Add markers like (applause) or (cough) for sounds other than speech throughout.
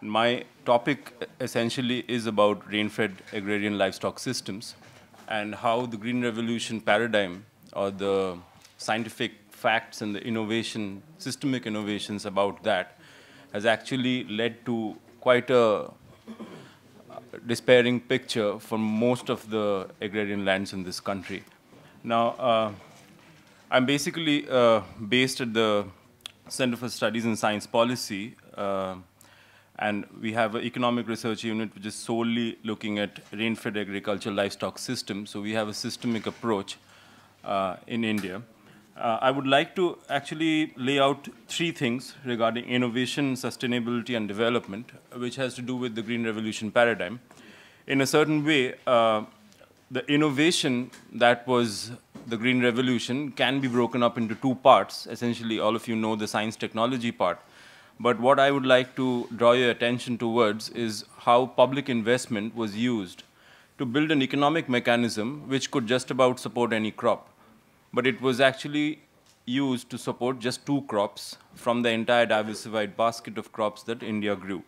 And my topic essentially is about rain-fed agrarian livestock systems and how the Green Revolution paradigm or the scientific facts and the innovation, systemic innovations about that has actually led to quite a despairing picture for most of the agrarian lands in this country. Now, uh, I'm basically uh, based at the Center for Studies in Science Policy, uh, and we have an economic research unit which is solely looking at rain-fed agriculture livestock systems. So we have a systemic approach uh, in India. Uh, I would like to actually lay out three things regarding innovation, sustainability, and development, which has to do with the Green Revolution paradigm. In a certain way, uh, the innovation that was the Green Revolution can be broken up into two parts. Essentially, all of you know the science technology part. But what I would like to draw your attention towards is how public investment was used to build an economic mechanism which could just about support any crop but it was actually used to support just two crops from the entire diversified basket of crops that India grew.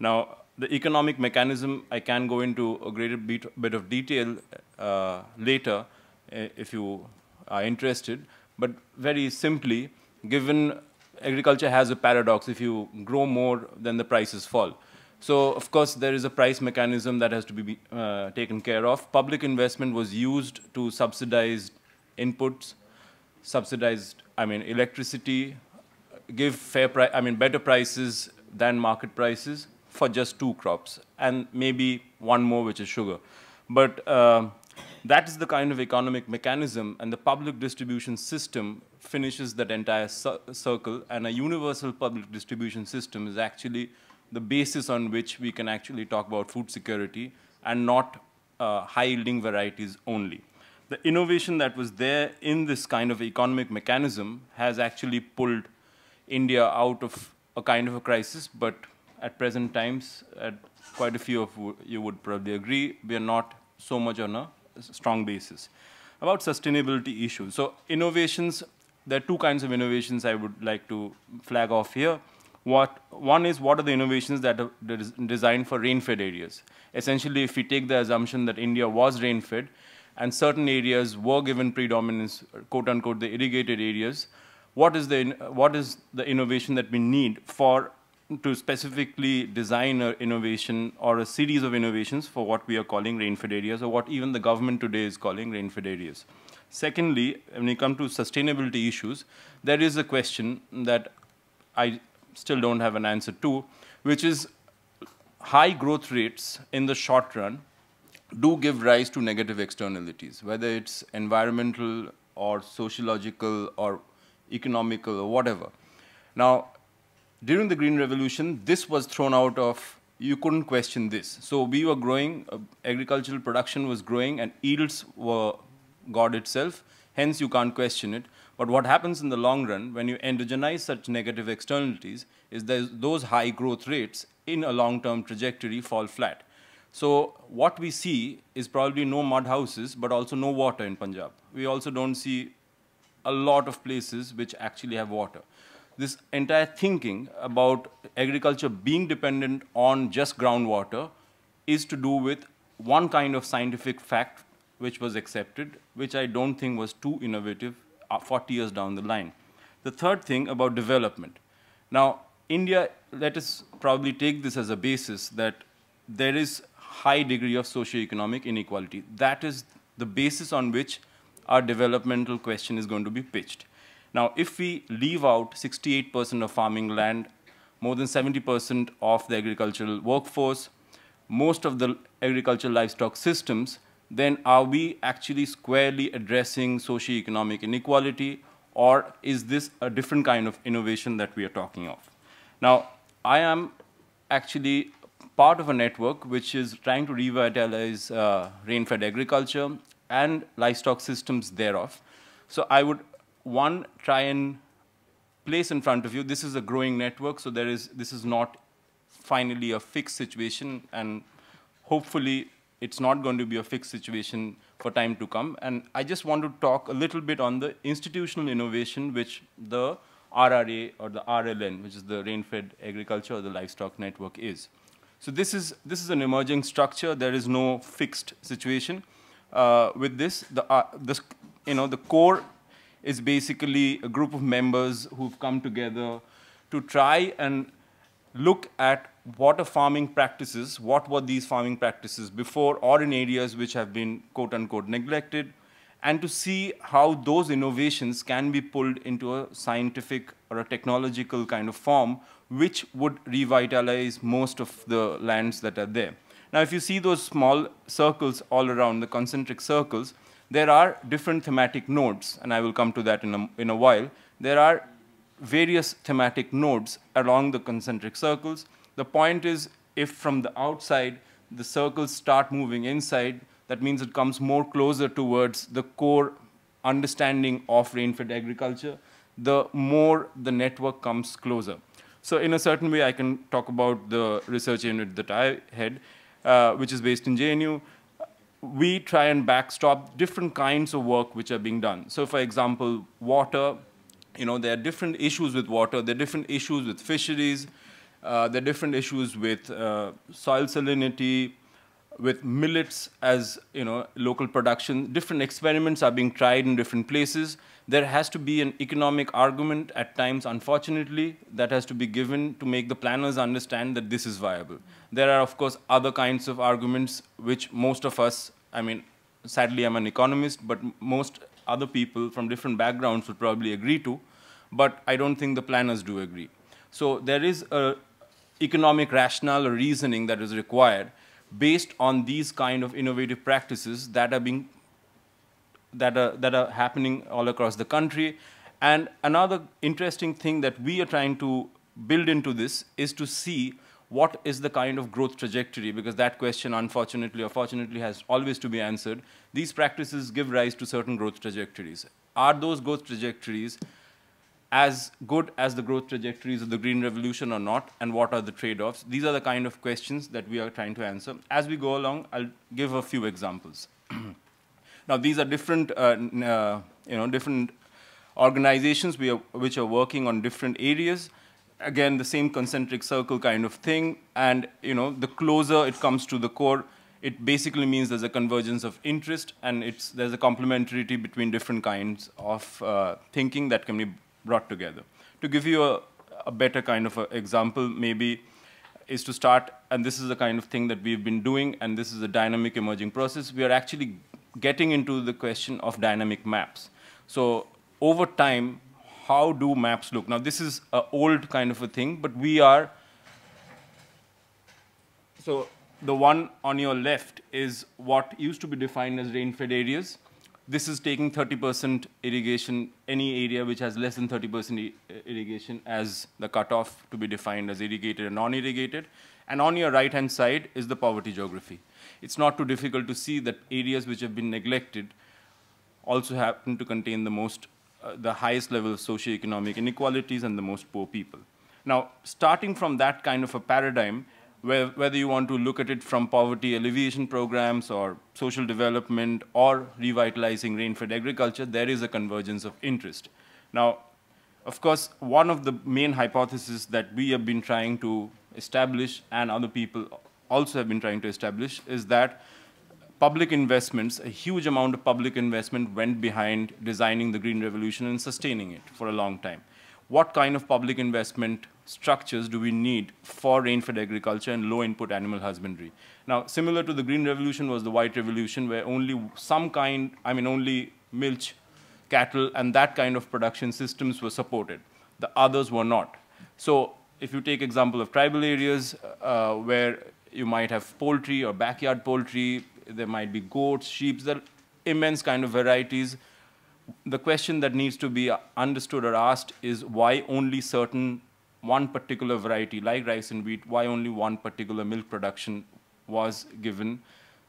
Now, the economic mechanism, I can go into a greater bit, bit of detail uh, later uh, if you are interested, but very simply, given agriculture has a paradox, if you grow more, then the prices fall. So, of course, there is a price mechanism that has to be uh, taken care of. Public investment was used to subsidize inputs, subsidized, I mean, electricity, give fair price, I mean, better prices than market prices for just two crops, and maybe one more, which is sugar. But uh, that is the kind of economic mechanism, and the public distribution system finishes that entire circle, and a universal public distribution system is actually the basis on which we can actually talk about food security and not uh, high-yielding varieties only. The innovation that was there in this kind of economic mechanism has actually pulled India out of a kind of a crisis, but at present times, at quite a few of you would probably agree, we are not so much on a strong basis. About sustainability issues. So innovations, there are two kinds of innovations I would like to flag off here. What, one is what are the innovations that are designed for rain-fed areas? Essentially, if we take the assumption that India was rain-fed, and certain areas were given predominance, quote unquote, the irrigated areas, what is the, what is the innovation that we need for to specifically design an innovation or a series of innovations for what we are calling rain-fed areas or what even the government today is calling rain-fed areas. Secondly, when we come to sustainability issues, there is a question that I still don't have an answer to, which is high growth rates in the short run do give rise to negative externalities, whether it's environmental or sociological or economical or whatever. Now, during the Green Revolution, this was thrown out of, you couldn't question this. So we were growing, uh, agricultural production was growing, and yields were God itself, hence you can't question it. But what happens in the long run, when you endogenize such negative externalities, is that those high growth rates in a long-term trajectory fall flat. So what we see is probably no mud houses, but also no water in Punjab. We also don't see a lot of places which actually have water. This entire thinking about agriculture being dependent on just groundwater is to do with one kind of scientific fact which was accepted, which I don't think was too innovative uh, 40 years down the line. The third thing about development. Now, India, let us probably take this as a basis that there is high degree of socio-economic inequality. That is the basis on which our developmental question is going to be pitched. Now, if we leave out 68% of farming land, more than 70% of the agricultural workforce, most of the agricultural livestock systems, then are we actually squarely addressing socio-economic inequality, or is this a different kind of innovation that we are talking of? Now, I am actually part of a network which is trying to revitalize uh, rain-fed agriculture and livestock systems thereof. So I would, one, try and place in front of you, this is a growing network, so there is, this is not finally a fixed situation, and hopefully it's not going to be a fixed situation for time to come. And I just want to talk a little bit on the institutional innovation which the RRA or the RLN, which is the rain-fed agriculture or the livestock network is. So this is, this is an emerging structure. There is no fixed situation. Uh, with this, the, uh, this, you know, the core is basically a group of members who've come together to try and look at what are farming practices, what were these farming practices before or in areas which have been quote unquote neglected, and to see how those innovations can be pulled into a scientific or a technological kind of form which would revitalize most of the lands that are there. Now, if you see those small circles all around, the concentric circles, there are different thematic nodes, and I will come to that in a, in a while. There are various thematic nodes along the concentric circles. The point is, if from the outside the circles start moving inside, that means it comes more closer towards the core understanding of rain-fed agriculture, the more the network comes closer. So in a certain way, I can talk about the research unit that I head, uh, which is based in JNU. We try and backstop different kinds of work which are being done. So for example, water, you know, there are different issues with water, there are different issues with fisheries, uh, there are different issues with uh, soil salinity, with millets as you know local production. Different experiments are being tried in different places. There has to be an economic argument at times, unfortunately, that has to be given to make the planners understand that this is viable. There are, of course, other kinds of arguments which most of us, I mean, sadly I'm an economist, but most other people from different backgrounds would probably agree to, but I don't think the planners do agree. So there is a economic rationale or reasoning that is required based on these kind of innovative practices that are being that are that are happening all across the country. And another interesting thing that we are trying to build into this is to see what is the kind of growth trajectory, because that question, unfortunately or fortunately, has always to be answered. These practices give rise to certain growth trajectories. Are those growth trajectories as good as the growth trajectories of the Green Revolution or not, and what are the trade-offs? These are the kind of questions that we are trying to answer. As we go along, I'll give a few examples. (clears throat) now, these are different, uh, uh, you know, different organizations are, which are working on different areas. Again, the same concentric circle kind of thing, and you know, the closer it comes to the core, it basically means there's a convergence of interest, and it's, there's a complementarity between different kinds of uh, thinking that can be brought together. To give you a, a better kind of example, maybe, is to start, and this is the kind of thing that we've been doing, and this is a dynamic emerging process. We are actually getting into the question of dynamic maps. So over time, how do maps look? Now, this is an old kind of a thing, but we are, so the one on your left is what used to be defined as rain-fed areas this is taking 30% irrigation, any area which has less than 30% irrigation as the cutoff to be defined as irrigated and non-irrigated. And on your right-hand side is the poverty geography. It's not too difficult to see that areas which have been neglected also happen to contain the most, Uh, the highest level of socioeconomic inequalities and the most poor people. Now, starting from that kind of a paradigm, whether you want to look at it from poverty alleviation programs or social development or revitalizing rain-fed agriculture, there is a convergence of interest. Now, of course, one of the main hypotheses that we have been trying to establish and other people also have been trying to establish is that public investments, a huge amount of public investment went behind designing the Green Revolution and sustaining it for a long time. What kind of public investment structures do we need for rain-fed agriculture and low-input animal husbandry. Now, similar to the Green Revolution was the White Revolution, where only some kind, I mean, only milch, cattle, and that kind of production systems were supported. The others were not. So if you take example of tribal areas uh, where you might have poultry or backyard poultry, there might be goats, sheep, there are immense kind of varieties. The question that needs to be understood or asked is why only certain one particular variety, like rice and wheat, why only one particular milk production was given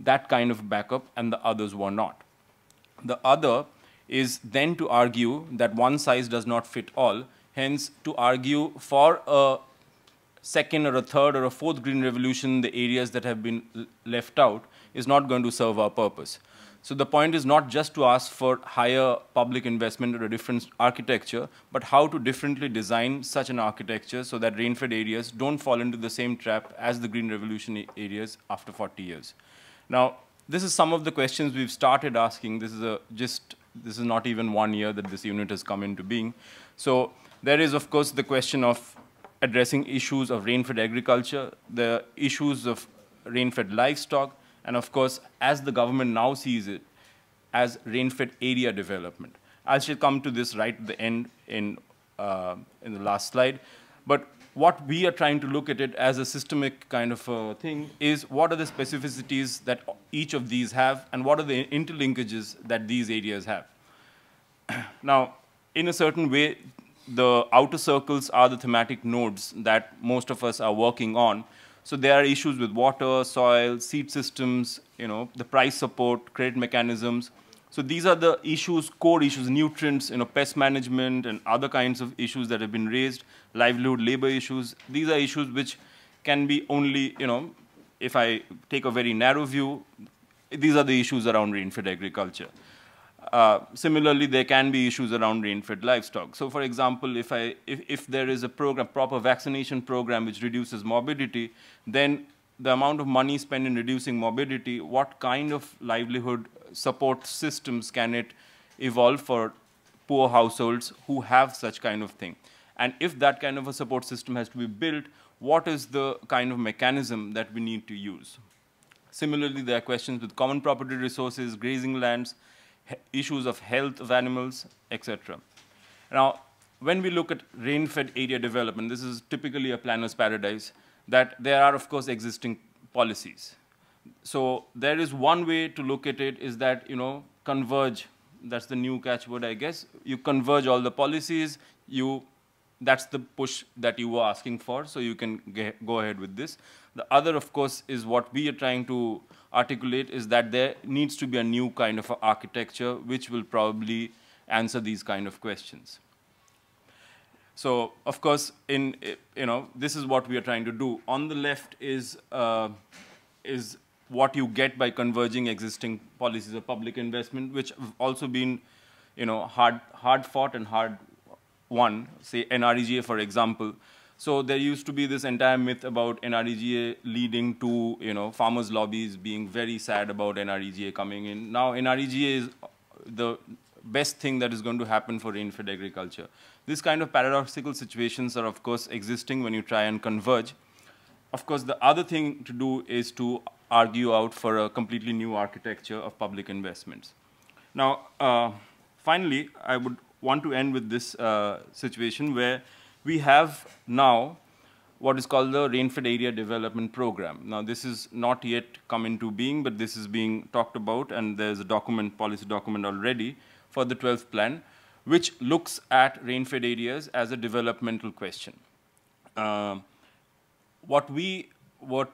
that kind of backup and the others were not. The other is then to argue that one size does not fit all, hence to argue for a second or a third or a fourth green revolution, the areas that have been left out, is not going to serve our purpose. So the point is not just to ask for higher public investment or a different architecture, but how to differently design such an architecture so that rain-fed areas don't fall into the same trap as the green revolution areas after 40 years. Now, this is some of the questions we've started asking. This is a just this is not even one year that this unit has come into being. So there is, of course, the question of addressing issues of rain-fed agriculture, the issues of rain-fed livestock, and of course, as the government now sees it, as rain-fed area development. I shall come to this right at the end in, uh, in the last slide. But what we are trying to look at it as a systemic kind of thing is what are the specificities that each of these have and what are the interlinkages that these areas have. (clears throat) now, in a certain way, the outer circles are the thematic nodes that most of us are working on. So there are issues with water, soil, seed systems, you know, the price support, credit mechanisms. So these are the issues, core issues, nutrients, you know, pest management and other kinds of issues that have been raised, livelihood, labor issues. These are issues which can be only, you know, if I take a very narrow view, these are the issues around rain-fed agriculture. Uh, similarly, there can be issues around rain-fed livestock. So, for example, if, I, if, if there is a program, proper vaccination program which reduces morbidity, then the amount of money spent in reducing morbidity, what kind of livelihood support systems can it evolve for poor households who have such kind of thing? And if that kind of a support system has to be built, what is the kind of mechanism that we need to use? Similarly, there are questions with common property resources, grazing lands, issues of health of animals, etc. Now, when we look at rain-fed area development, this is typically a planner's paradise, that there are, of course, existing policies. So there is one way to look at it is that, you know, converge, that's the new catchword, I guess. You converge all the policies, you, that's the push that you were asking for, so you can get, go ahead with this. The other, of course, is what we are trying to articulate is that there needs to be a new kind of architecture which will probably answer these kind of questions. So, of course, in you know, this is what we are trying to do. On the left is uh, is what you get by converging existing policies of public investment, which have also been, you know, hard hard fought and hard won. Say NREGA, for example, so there used to be this entire myth about NREGA leading to you know farmers' lobbies being very sad about NREGA coming in. Now NREGA is the best thing that is going to happen for rain-fed agriculture. This kind of paradoxical situations are of course existing when you try and converge. Of course, the other thing to do is to argue out for a completely new architecture of public investments. Now, uh, finally, I would want to end with this uh, situation where we have now what is called the Rainfed Area Development Program. Now, this is not yet come into being, but this is being talked about, and there's a document, policy document already for the 12th plan, which looks at rainfed areas as a developmental question. Uh, what we were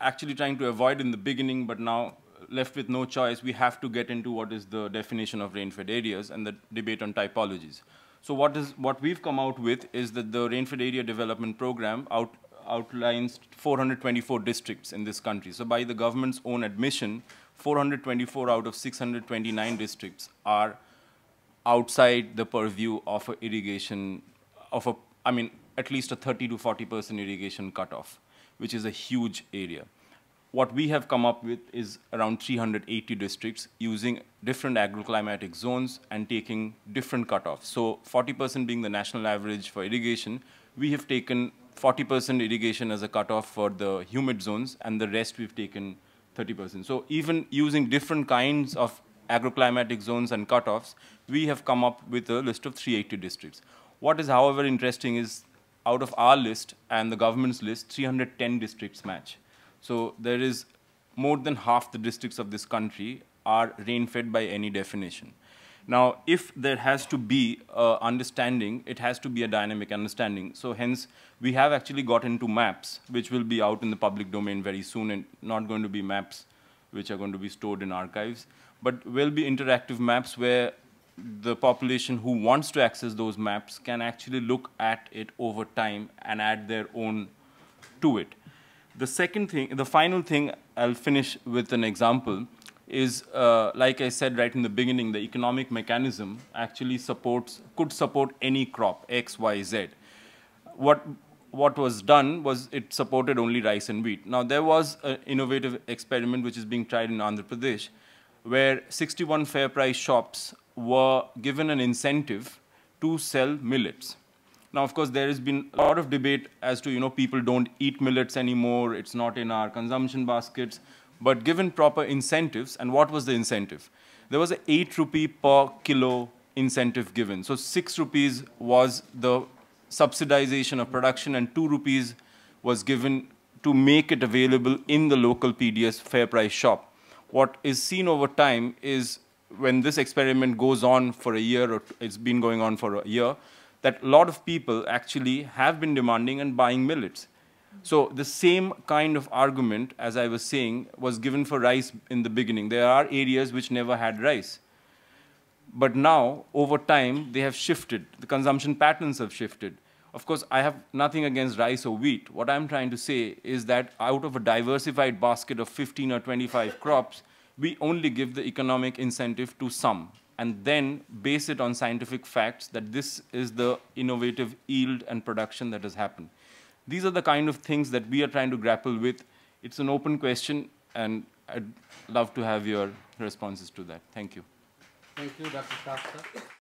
actually trying to avoid in the beginning, but now left with no choice, we have to get into what is the definition of rainfed areas and the debate on typologies. So what is what we've come out with is that the Rainfed Area Development Program out, outlines 424 districts in this country. So by the government's own admission, 424 out of 629 districts are outside the purview of a irrigation, of a, I mean, at least a 30 to 40% irrigation cutoff, which is a huge area what we have come up with is around 380 districts using different agroclimatic zones and taking different cutoffs. So 40% being the national average for irrigation, we have taken 40% irrigation as a cutoff for the humid zones, and the rest we've taken 30%. So even using different kinds of agroclimatic zones and cutoffs, we have come up with a list of 380 districts. What is, however, interesting is out of our list and the government's list, 310 districts match. So there is more than half the districts of this country are rain-fed by any definition. Now, if there has to be uh, understanding, it has to be a dynamic understanding. So hence, we have actually got into maps, which will be out in the public domain very soon, and not going to be maps which are going to be stored in archives, but will be interactive maps where the population who wants to access those maps can actually look at it over time and add their own to it. The second thing, the final thing, I'll finish with an example. is, uh, like I said right in the beginning, the economic mechanism actually supports, could support any crop, X, Y, Z. What, what was done was it supported only rice and wheat. Now, there was an innovative experiment which is being tried in Andhra Pradesh, where 61 fair price shops were given an incentive to sell millets. Now, of course, there has been a lot of debate as to, you know, people don't eat millets anymore, it's not in our consumption baskets. But given proper incentives, and what was the incentive? There was an 8 rupee per kilo incentive given. So 6 rupees was the subsidization of production and 2 rupees was given to make it available in the local PDS fair price shop. What is seen over time is when this experiment goes on for a year, or it's been going on for a year, that a lot of people actually have been demanding and buying millets. So the same kind of argument, as I was saying, was given for rice in the beginning. There are areas which never had rice. But now, over time, they have shifted. The consumption patterns have shifted. Of course, I have nothing against rice or wheat. What I'm trying to say is that out of a diversified basket of 15 or 25 (laughs) crops, we only give the economic incentive to some and then base it on scientific facts that this is the innovative yield and production that has happened. These are the kind of things that we are trying to grapple with. It's an open question, and I'd love to have your responses to that. Thank you. Thank you, Dr. Shastha.